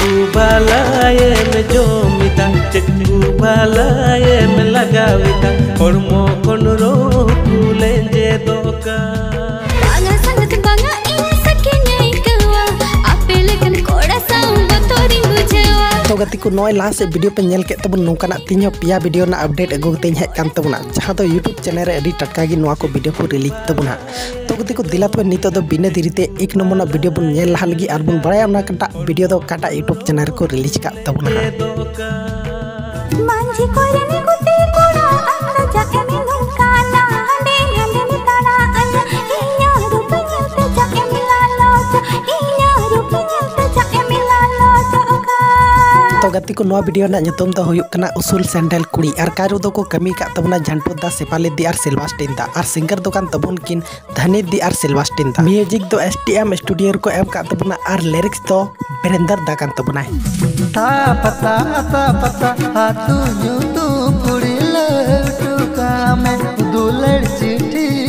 ku balayen jomita cek ku balayen lagawita hormo konro kulenje doka banga sangat banga ini sakinya ikawa apel kan koda saung botoring bujewa तो गति को नॉय last video पे nail के तबन नोकाना तीनो पिया video ना update अगो तेज hedge कान तबना जहां तो यूट्यूब चैनल रे अडी टटका गी नोआ को वीडियो को रिलीज तबना ᱠᱚᱛᱮ ᱠᱚ ᱱᱤᱛᱚᱜ ᱫᱚ ᱵᱤᱱᱟᱹ ᱫᱮᱨᱤᱛᱮ ᱮᱠ ᱱᱚᱢᱚᱱᱟ ᱵᱷᱤᱰᱤᱭᱳ ᱵᱚᱱ ᱧᱮᱞ ᱞᱟᱦᱟ ᱞᱟᱹᱜᱤᱫ ᱟᱨ ᱵᱚᱱ ᱵᱟᱲᱟᱭᱟ ᱚᱱᱟ ᱠᱟᱴᱟ ᱵᱷᱤᱰᱤᱭᱳ ᱫᱚ ᱠᱟᱴᱟ ᱤᱭᱩᱴᱩᱵᱽ ᱪᱮᱱᱮᱞ ᱨᱮᱠᱚ ᱨᱤᱞᱤᱡᱽ ᱠᱟᱜ ᱛᱟᱵᱚᱱᱟ ᱢᱟᱹᱡᱷᱤ ᱠᱚᱨᱮᱱ तो गति को वीडियो ना nyutum तो उसूल सैंडल कुड़ी आर कारू दो को कमी का तबना झंटू दा सेपाली दी आर सिल्वास्टिन दा आर सिंगर दुकान तबुन किन धनी दी आर सिल्वास्टिन दा म्यूज़िक दो एसटीएम स्टूडियो को एम का तबना आर लिरिक्स तो बेरेंदर दा तबना चिट्ठी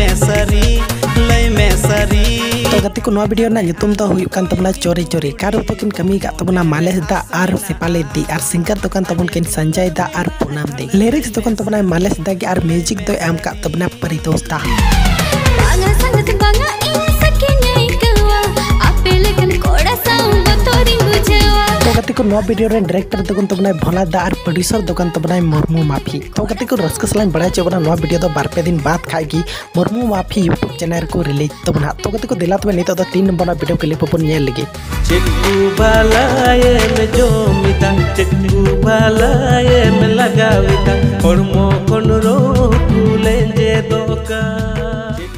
गति को kan तबना चोरी चोरी कारो तो किन कमी तबना मालेस दा आर सिपाले दी और सिंगर तो kan तबन किन संजय दा और पूनम दी लिरिक्स kan तबना मालेस दा की आर म्यूज़िक तो एम तबना को वीडियो रे डायरेक्टर तो तो बनाए भोला दा और प्रोड्यूसर दुकान तो बनाए, मुर्मू माफ़ी। तो गति को रस्क सलाइन बड़ा चबना नवा वीडियो तो बार पे दिन बाद खाएगी। मुर्मू माफ़ी यूट्यूब चैनल को रिलीज़ तो बना। तो गति को दिला तो नितो तीन नंबर ना वीडियो क्लिप नेल लगी।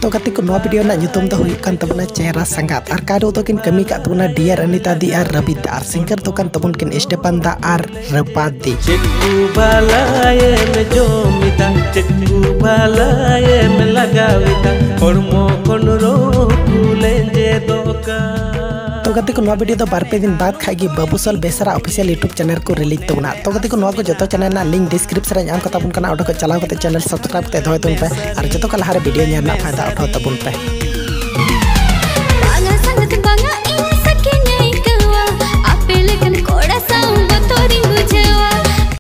तो गति को नवा वीडियो ना nyutum तो हुई kan तबना चेहरा संगात और कारो तो किन कमी का तबना डियर अनिता दी और रवि दा और सिंगर तो kan तबन किन स्टेपन दा और रपात दी chikoo balayen jomita chikoo balayen lagawita hormo konro kulenje doka तो गति को नवा वीडियो तो बारपे दिन बाद खाई Babusal Besra official YouTube channel को रिलीज तबना तो गति को नवा को जो चैनल लिंक डिस्क्रिप्शन रे कताबन चलाव चैनल सब्सक्राइब करते दो और जो लाहा वीडियो फायदा उठाव तबन पे